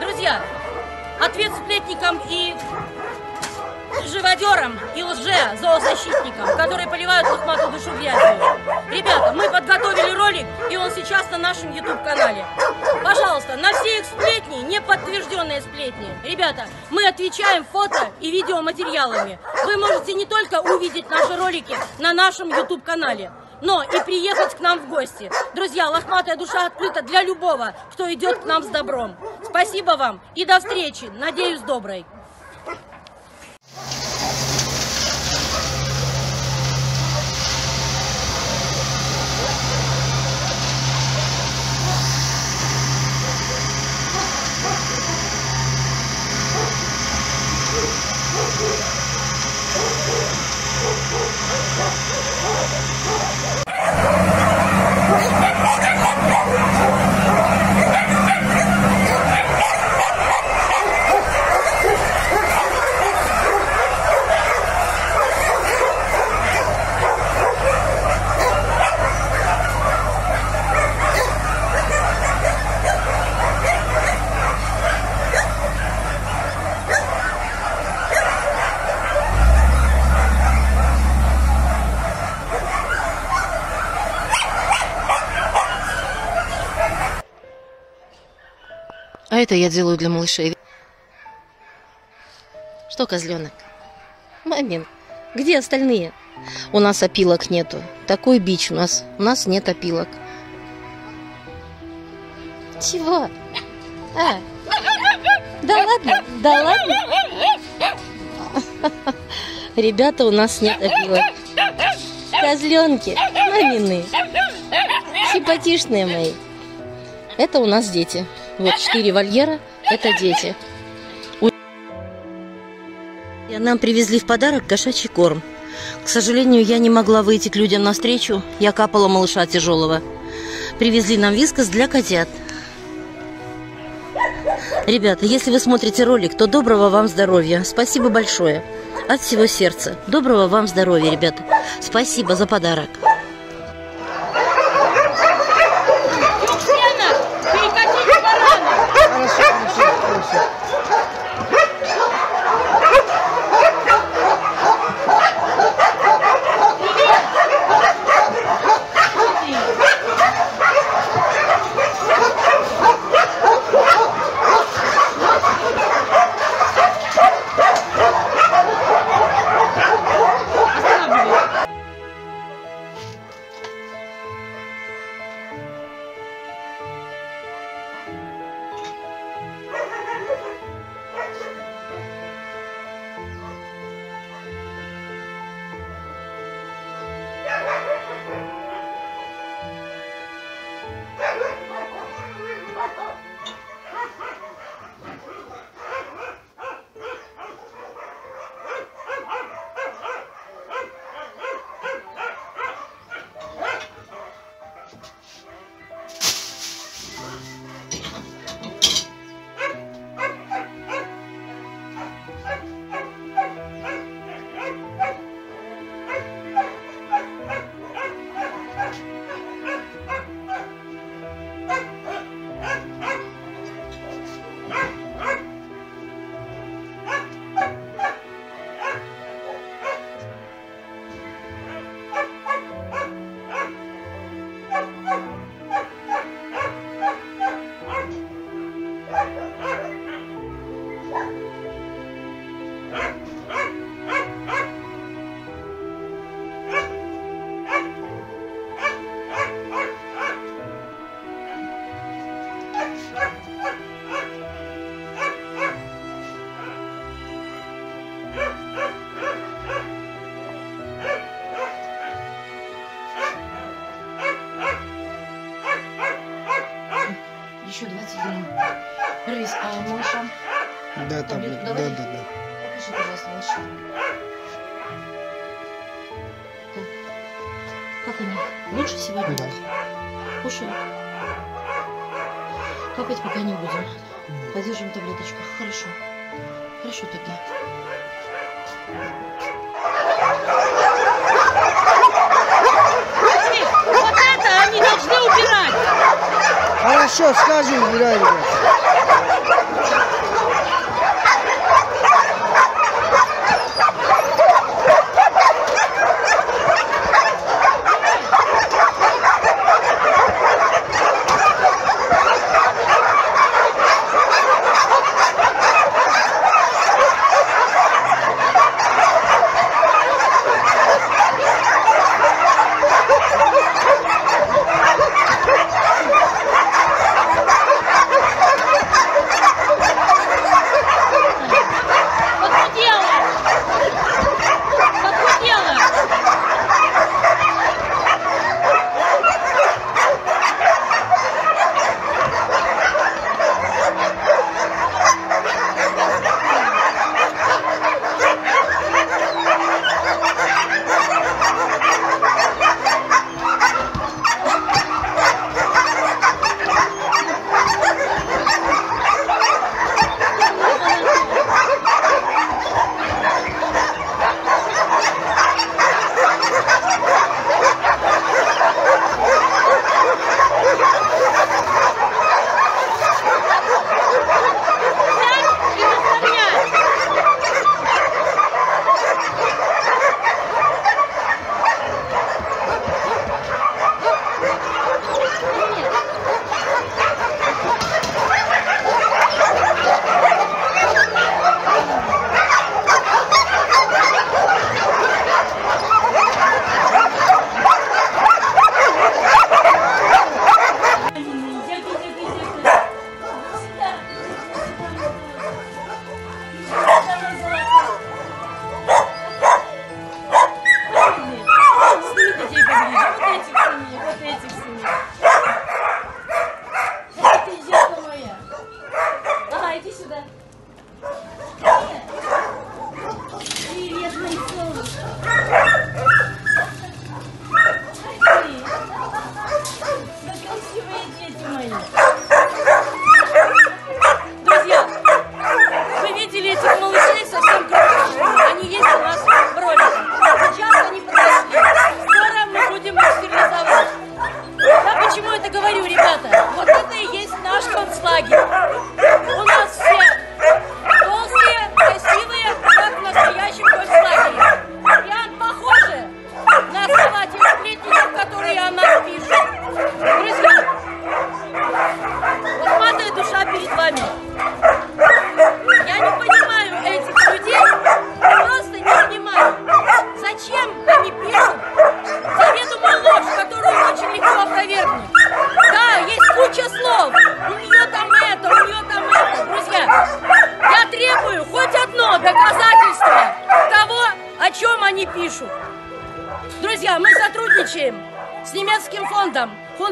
Друзья, ответ сплетникам и живодерам и лже-зоозащитникам, которые поливают лохматую душу грязью. Ребята, мы подготовили ролик, и он сейчас на нашем YouTube-канале. Пожалуйста, на все их сплетни, неподтвержденные сплетни. Ребята, мы отвечаем фото и видеоматериалами. Вы можете не только увидеть наши ролики на нашем YouTube-канале, но и приехать к нам в гости. Друзья, лохматая душа открыта для любого, кто идет к нам с добром. Спасибо вам и до встречи, надеюсь, доброй. Это я делаю для малышей. Что, козленок? Мамин, где остальные? У нас опилок нету. Такой бич у нас. У нас нет опилок. Чего? А? Да ладно? Да ладно? Ребята, у нас нет опилок. Козленки, мамины. Симпатичные мои. Это у нас дети. Вот четыре вольера, это дети. Нам привезли в подарок кошачий корм. К сожалению, я не могла выйти к людям навстречу. Я капала малыша тяжелого. Привезли нам вискас для котят. Ребята, если вы смотрите ролик, то доброго вам здоровья. Спасибо большое. От всего сердца. Доброго вам здоровья, ребята. Спасибо за подарок. Ha ha ha! Еще 20 грамм. Рысь, а малышам? Да, там, Таблетку да, да, да. Покажи, пожалуйста, малышам. Как? Как они? Лучше сегодня? Да. Кушают? Капать пока не будем. Подержим таблеточку. Хорошо. Хорошо тогда. Вот это они должны убирать. Хорошо, убирай, ребят.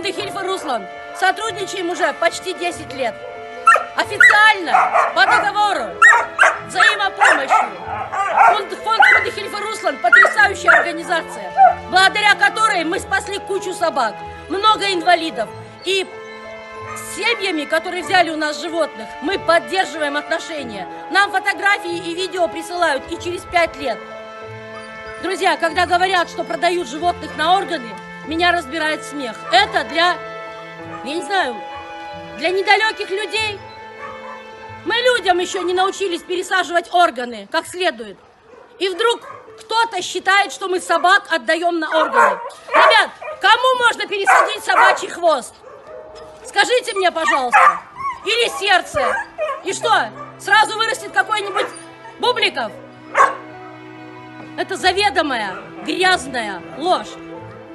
Фонда Хильфа Руслан. Сотрудничаем уже почти 10 лет. Официально, по договору, взаимопомощью. Фонд, фонд Хильфа Руслан – потрясающая организация, благодаря которой мы спасли кучу собак, много инвалидов. И с семьями, которые взяли у нас животных, мы поддерживаем отношения. Нам фотографии и видео присылают и через пять лет. Друзья, когда говорят, что продают животных на органы, меня разбирает смех. Это для, я не знаю, для недалеких людей. Мы людям еще не научились пересаживать органы как следует. И вдруг кто-то считает, что мы собак отдаем на органы. Ребят, кому можно пересадить собачий хвост? Скажите мне, пожалуйста. Или сердце. И что, сразу вырастет какой-нибудь Бубликов? Это заведомая, грязная ложь,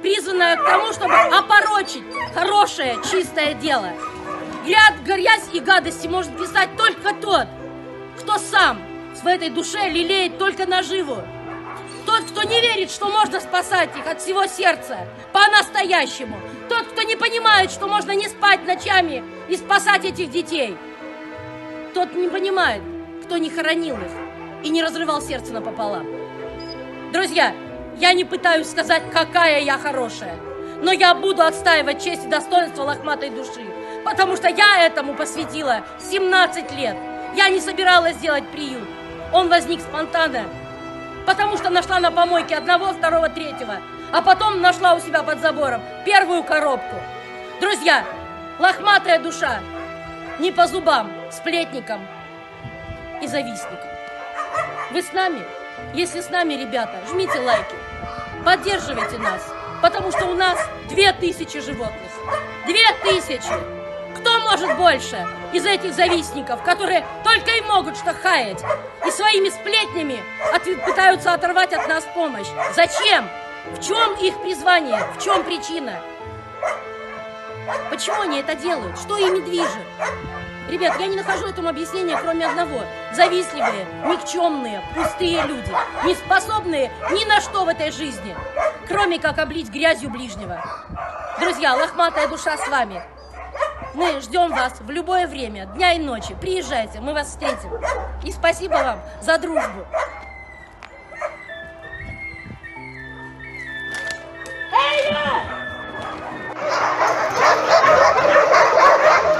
призванная к тому, чтобы опорочить хорошее, чистое дело. Грязь, грязь и гадости может писать только тот, кто сам в этой душе лелеет только наживу. Тот, кто не верит, что можно спасать их от всего сердца, по-настоящему. Тот, кто не понимает, что можно не спать ночами и спасать этих детей. Тот не понимает, кто не хоронил их и не разрывал сердце напополам. Друзья, я не пытаюсь сказать, какая я хорошая, но я буду отстаивать честь и достоинство лохматой души, потому что я этому посвятила 17 лет. Я не собиралась сделать приют. Он возник спонтанно, потому что нашла на помойке одного, второго, третьего, а потом нашла у себя под забором первую коробку. Друзья, лохматая душа не по зубам, сплетникам и завистникам. Вы с нами? Если с нами, ребята, жмите лайки, поддерживайте нас, потому что у нас две тысячи животных. Две тысячи! Кто может больше из этих завистников, которые только и могут что хаять, и своими сплетнями от, пытаются оторвать от нас помощь? Зачем? В чем их призвание? В чем причина? Почему они это делают? Что ими движет? Ребят, я не нахожу этому объяснения, кроме одного. Завистливые, никчемные, пустые люди, не способные ни на что в этой жизни, кроме как облить грязью ближнего. Друзья, лохматая душа с вами. Мы ждем вас в любое время, дня и ночи. Приезжайте, мы вас встретим. И спасибо вам за дружбу. Давай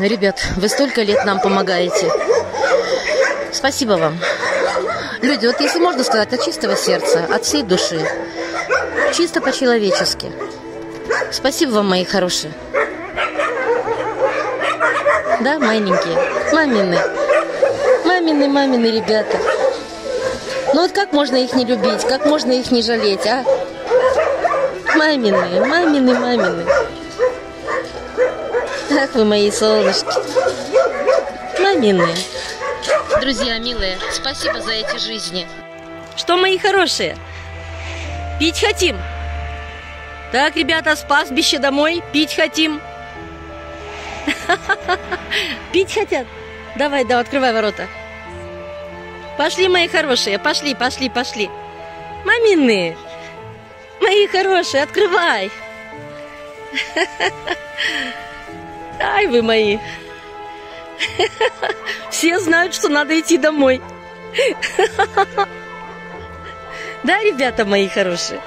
Ребят, вы столько лет нам помогаете. Спасибо вам. Люди, вот если можно сказать от чистого сердца, от всей души, чисто по-человечески. Спасибо вам, мои хорошие. Да, маленькие, мамины. Мамины, мамины ребята. Ну вот как можно их не любить, как можно их не жалеть, а? Мамины, мамины, мамины. Ах вы мои солнышки. Мамины. Друзья, милые, спасибо за эти жизни. Что, мои хорошие? Пить хотим? Так, ребята, с пастбища домой. Пить хотим. Пить хотят? Давай, да, открывай ворота. Пошли, мои хорошие, пошли, пошли, пошли. Мамины, мои хорошие, открывай. Ай, вы мои. Все знают, что надо идти домой. Да, ребята мои хорошие?